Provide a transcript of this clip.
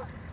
Huh.